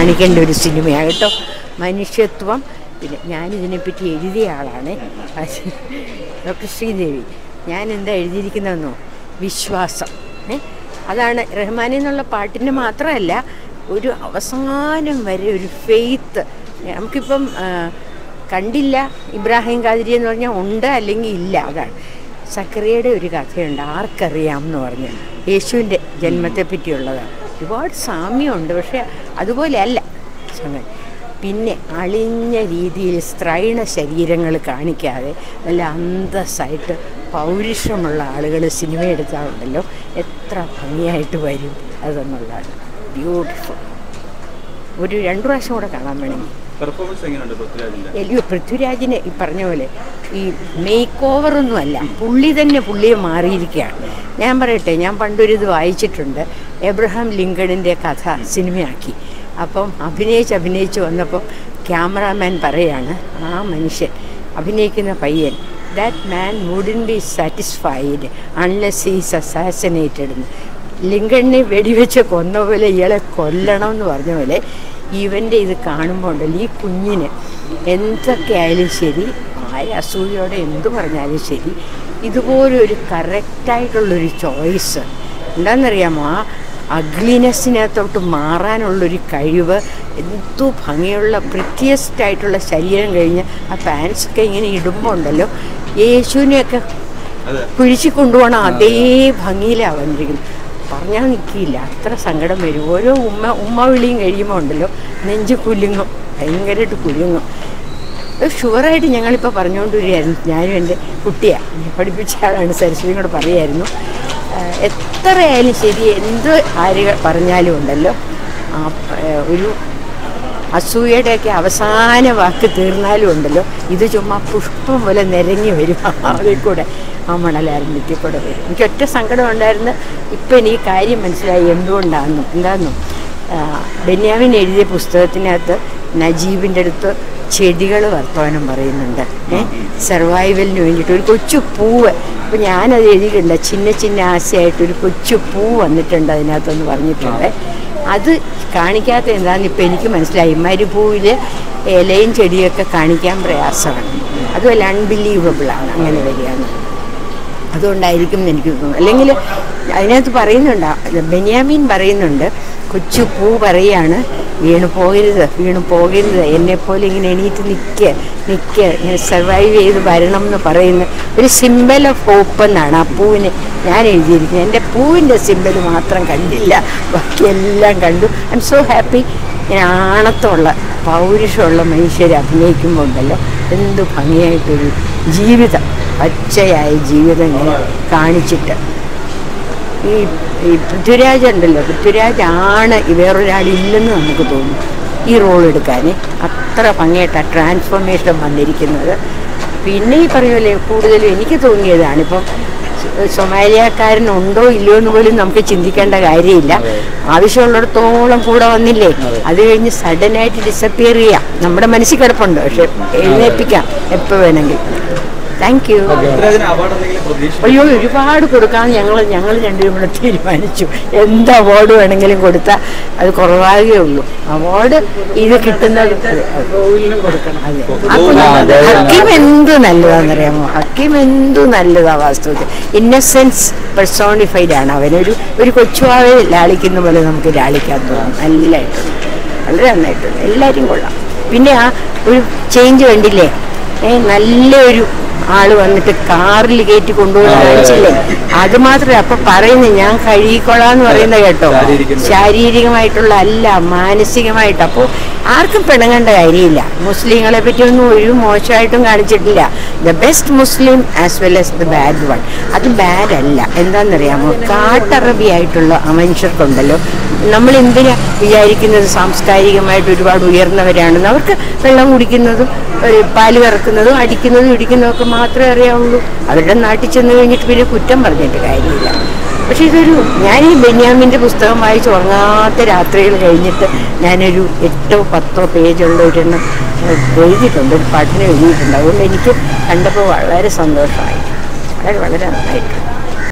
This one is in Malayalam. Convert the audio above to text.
കാണിക്കേണ്ട ഒരു സിനിമയാണ് കേട്ടോ. മനുഷ്യത്വം. പിന്നെ ഞാനിതിനെപ്പറ്റി എഴുതിയ ആളാണ്. ഡോക്ടർ ശ്രീദേവി. ഞാൻ എന്താ എഴുതിയിരിക്കുന്നതെന്നോ? വിശ്വാസം. അതാണ് റഹ്മാനി എന്നുള്ള പാട്ടിന് മാത്രമല്ല ഒരു അവസാനം വരെ ഒരു ഫെയ്ത്ത് നമുക്കിപ്പം കണ്ടില്ല. ഇബ്രാഹിം ഖാദിരി എന്ന് പറഞ്ഞാൽ ഉണ്ട് അല്ലെങ്കിൽ ഇല്ല. അതാണ്. സക്കറിയയുടെ ഒരു കഥയുണ്ട്. ആർക്കറിയാം എന്ന് പറഞ്ഞ്. യേശുവിന്റെ ജന്മത്തെ പറ്റിയുള്ളതാണ് ഒരുപാട് സാമ്യമുണ്ട് പക്ഷേ അതുപോലെയല്ല. പിന്നെ അളിഞ്ഞ രീതിയിൽ സ്ത്രൈണ ശരീരങ്ങൾ കാണിക്കാതെ നല്ല അന്തസ്സായിട്ട് പൗരുഷമുള്ള ആളുകൾ സിനിമ എടുത്താലുണ്ടല്ലോ. എത്ര ഭംഗിയായിട്ട് വരും അതെന്നുള്ളതാണ്. ബ്യൂട്ടിഫുൾ ഒരു രണ്ടു പ്രാവശ്യം കൂടെ കാണാൻ വേണമെങ്കിൽ. പെർഫോമൻസ് അയ്യോ പൃഥ്വിരാജിന് ഈ പറഞ്ഞ പോലെ ഈ മേക്ക് ഓവറൊന്നും അല്ല പുള്ളി തന്നെ പുള്ളിയെ മാറിയിരിക്കുകയാണ്. ഞാൻ പറയട്ടെ ഞാൻ പണ്ടൊരു ഇത് വായിച്ചിട്ടുണ്ട് എബ്രഹാം ലിങ്കണിന്റെ കഥ സിനിമയാക്കി. അപ്പം അഭിനയിച്ച് അഭിനയിച്ച് വന്നപ്പോൾ ക്യാമറാമാൻ പറയാണ് ആ മനുഷ്യൻ അഭിനയിക്കുന്ന പയ്യൻ that man wouldn't be satisfied unless is assassinated ലിങ്കണിനെ വെടിവെച്ച് കൊന്ന പോലെ ഇയാളെ കൊല്ലണം എന്ന് പറഞ്ഞ പോലെ ഇവന്റെ ഇത് കാണുമ്പോൾ ഉണ്ടല്ലോ ഈ കുഞ്ഞിന് എന്തൊക്കെ ആയാലും ശരി ആര് അസൂയോടെ എന്ത് പറഞ്ഞാലും ശരി ഇതുപോലൊരു കറക്റ്റായിട്ടുള്ളൊരു ചോയ്സ് എന്താണെന്നറിയാമോ? ആ അഗ്ലിനെസ്സിനകത്തോട്ട് മാറാനുള്ളൊരു കഴിവ് എന്തു ഭംഗിയുള്ള പ്രത്യസ്റ്റ് ആയിട്ടുള്ള ശരീരം കഴിഞ്ഞ് ആ പാൻസൊക്കെ ഇങ്ങനെ ഇടുമ്പോൾ ഉണ്ടല്ലോ യേശുവിനെയൊക്കെ പിഴിച്ചു കൊണ്ടുപോകണം അതേ ഭംഗിയിലാണ് വന്നിരിക്കുന്നത്. പറഞ്ഞാൽ നിൽക്കില്ല അത്ര സങ്കടം വരും. ഓരോ ഉമ്മ ഉമ്മ വിളിയും കഴിയുമ്പോൾ ഉണ്ടല്ലോ നെഞ്ച് കുലുങ്ങും. ഭയങ്കരമായിട്ട് കുലുങ്ങും. അത് ഷുവറായിട്ട് ഞങ്ങളിപ്പോൾ പറഞ്ഞുകൊണ്ട് വരികയായിരുന്നു ഞാനും എന്റെ കുട്ടിയാണ് പഠിപ്പിച്ച ആളാണ്. സരസ്വതിയും കൂടെ പറയായിരുന്നു. ആഹ് എത്ര ആയാലും ശരി എന്ത് ആര് പറഞ്ഞാലും ഉണ്ടല്ലോ. ആ പ- ഒരു അസൂയയുടെയൊക്കെ അവസാന വാക്ക് തീർന്നാലും ഉണ്ടല്ലോ. ഇത് ചുമ്മാ പുഷ്പം പോലെ നിരങ്ങി വരും അതിൽ കൂടെ. ആ മണലായിരുന്നു കൂടെ എനിക്ക് ഒറ്റ സങ്കടം ഉണ്ടായിരുന്നു. ഇപ്പം എനിക്ക് കാര്യം മനസ്സിലായി എന്തുകൊണ്ടാണെന്നും എന്താണെന്നും. ബെന്യാമിൻ എഴുതിയ പുസ്തകത്തിനകത്ത് നജീബിന്റെ അടുത്ത് ചെടികൾ വർത്തമാനം പറയുന്നുണ്ട്. സർവൈവലിന് വേണ്ടിയിട്ട് ഒരു കൊച്ചു പൂവ്. അപ്പം ഞാനത് എഴുതിയിട്ടുണ്ട്. ചിന്ന ചിന്ന ആശയായിട്ട് ഒരു കൊച്ചു പൂ വന്നിട്ടുണ്ട് അതിനകത്തൊന്ന് പറഞ്ഞിട്ടുണ്ട്. അത് കാണിക്കാത്ത എന്താണെന്ന് ഇപ്പം എനിക്ക് മനസ്സിലായി. മരുഭൂവിൽ ഇലയും ചെടിയൊക്കെ കാണിക്കാൻ പ്രയാസമാണ്. അതുമല്ല അൺബിലീവബിളാണ് അങ്ങനെ വരികയാണ്. അതുകൊണ്ടായിരിക്കും എനിക്ക് അല്ലെങ്കിൽ അതിനകത്ത് പറയുന്നുണ്ട് ബെന്യാമീൻ പറയുന്നുണ്ട് കൊച്ചു പൂ പറയാണ് വീണു പോകരുത് വീണു പോകരുത് എന്നെപ്പോലെ ഇങ്ങനെ എണീറ്റ് നിൽക്കുക നിൽക്കുക ഇങ്ങനെ സർവൈവ് ചെയ്ത് വരണം എന്ന് പറയുന്ന ഒരു സിമ്പൽ ഓഫ് ഹോപ്പ് എന്നാണ് ആ പൂവിന് ഞാൻ എഴുതിയിരിക്കുന്നത്. എന്റെ പൂവിന്റെ സിമ്പൽ മാത്രം കണ്ടില്ല ബാക്കിയെല്ലാം കണ്ടു. ഐ എം സോ ഹാപ്പി ഇങ്ങനെ ആണത്തുള്ള പൗരുഷമുള്ള മനുഷ്യരെ അഭിനയിക്കുമ്പോൾ ഉണ്ടല്ലോ. എന്ത് ഭംഗിയായിട്ടൊരു ജീവിതം. പച്ചയായ ജീവിതം ഇങ്ങനെ കാണിച്ചിട്ട്. ഈ ഈ പൃഥ്വിരാജ് ഉണ്ടല്ലോ പൃഥ്വിരാജ് ആണ് വേറൊരാളില്ലെന്ന് നമുക്ക് തോന്നും ഈ റോൾ എടുക്കാൻ അത്ര ഭംഗിയായിട്ട് ട്രാൻസ്ഫോർമേഷൻ വന്നിരിക്കുന്നത്. പിന്നെ ഈ പറയുമല്ലേ കൂടുതലും എനിക്ക് തോന്നിയതാണ് ഇപ്പം സൊമാലിയക്കാരനുണ്ടോ ഇല്ലയോ എന്ന് പോലും നമുക്ക് ചിന്തിക്കേണ്ട കാര്യമില്ല. ആവശ്യമുള്ളിടത്തോളം കൂടെ വന്നില്ലേ. അത് കഴിഞ്ഞ് സഡനായിട്ട് ഡിസപ്പിയർ ചെയ്യാം. നമ്മുടെ മനസ്സിൽ കിടപ്പുണ്ട്. പക്ഷെ എഴുന്നേൽപ്പിക്കാം. എപ്പോൾ വേണമെങ്കിൽ താങ്ക് യു അയ്യോ ഒരുപാട് കൊടുക്കാൻ ഞങ്ങൾ ഞങ്ങൾ രണ്ടുപേരും കൂടെ തീരുമാനിച്ചു. എന്ത് അവാർഡ് വേണമെങ്കിലും കൊടുത്താൽ അത് കുറവാകേ ഉള്ളൂ. അവാർഡ് ഇത് കിട്ടുന്നത് കൊടുക്കണം. അതെ. ഹക്കീം എന്ത് നല്ലതാണെന്നറിയാമോ ഹക്കീം എന്തു നല്ലതാ വാസ്തവത്തിൽ ഇന്നസെൻസ് പെർസോണിഫൈഡ് ആണ് അവനൊരു ഒരു കൊച്ചുവാവെ ലാളിക്കുന്ന പോലെ നമുക്ക് ലാളിക്കാൻ തോന്നും. നല്ലതായിട്ടുണ്ട് വളരെ നന്നായിട്ടുണ്ട്. എല്ലാവരും കൊള്ളാം. പിന്നെ ആ ഒരു ചേഞ്ച് കണ്ടില്ലേ? ഏ നല്ലൊരു ആൾ വന്നിട്ട് കാറിൽ കയറ്റി കൊണ്ടുപോയി കാണിച്ചില്ലേ? അത് മാത്രമേ അപ്പൊ പറയുന്നത് ഞാൻ കഴുകിക്കൊള്ളാന്ന് പറയുന്നത് കേട്ടോ. ശാരീരികമായിട്ടുള്ള അല്ല മാനസികമായിട്ട്. അപ്പോൾ ആർക്കും പിണങ്ങേണ്ട കാര്യമില്ല. മുസ്ലിങ്ങളെ പറ്റിയൊന്നും ഒരു മോശമായിട്ടും കാണിച്ചിട്ടില്ല. The best Muslim as well as the bad one അത് ബാഡ് അല്ല. എന്താണെന്നറിയാമോ കാട്ടറബി ആയിട്ടുള്ള ആ മനുഷ്യർക്കുണ്ടല്ലോ. നമ്മൾ എന്തിനാ വിചാരിക്കുന്നത്? സാംസ്കാരികമായിട്ട് ഒരുപാട് ഉയർന്നവരാണെന്ന്. അവർക്ക് വെള്ളം കുടിക്കുന്നതും പാൽ കറക്കുന്നതും അടിക്കുന്നതും ഇടിക്കുന്നതും ഒക്കെ മാത്രമേ അറിയാവുള്ളൂ. അവരുടെ നാട്ടിൽ ചെന്ന് കഴിഞ്ഞിട്ട് പിന്നെ കുറ്റം പറഞ്ഞിട്ട് കാര്യമില്ല. പക്ഷെ ഇതൊരു ഞാൻ ഈ ബെന്യാമിന്റെ പുസ്തകം വായിച്ച് ഉറങ്ങാത്ത രാത്രികൾ കഴിഞ്ഞിട്ട് ഞാനൊരു എട്ടോ പത്തോ പേജുള്ള ഒരെണ്ണം എഴുതിയിട്ടുണ്ട്. ഒരു പഠനം എഴുതിയിട്ടുണ്ട്. അതുകൊണ്ട് എനിക്ക് കണ്ടപ്പോൾ വളരെ സന്തോഷമായി. വളരെ വളരെ നന്നായിട്ടുണ്ട്.